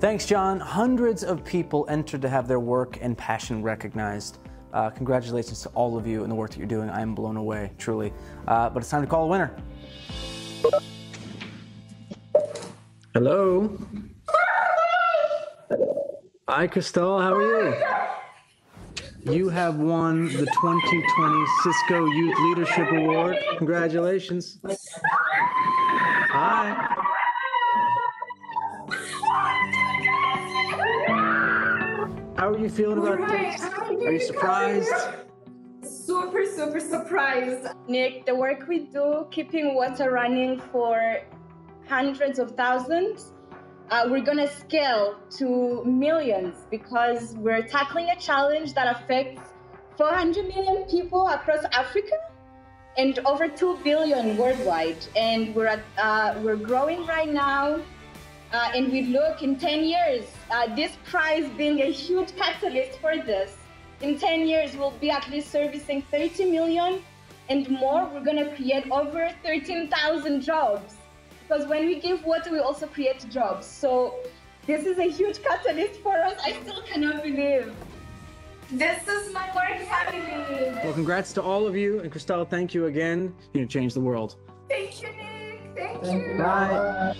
Thanks, John. Hundreds of people entered to have their work and passion recognized. Uh, congratulations to all of you and the work that you're doing. I am blown away, truly. Uh, but it's time to call a winner. Hello. Hi, Christelle. How are you? You have won the 2020 Cisco Youth Leadership Award. Congratulations. How are you feeling about Right, this? I'm Are you surprised? Super, super surprised. Nick, the work we do, keeping water running for hundreds of thousands, uh, we're gonna scale to millions because we're tackling a challenge that affects 400 million people across Africa and over 2 billion worldwide. And we're at, uh, we're growing right now. Uh, and we look in 10 years, uh, this prize being a huge catalyst for this. In 10 years, we'll be at least servicing 30 million and more. We're going to create over 13,000 jobs. Because when we give water, we also create jobs. So this is a huge catalyst for us. I still cannot believe. This is my work family. Well, congrats to all of you. And Christelle, thank you again. You change the world. Thank you, Nick. Thank you. Bye.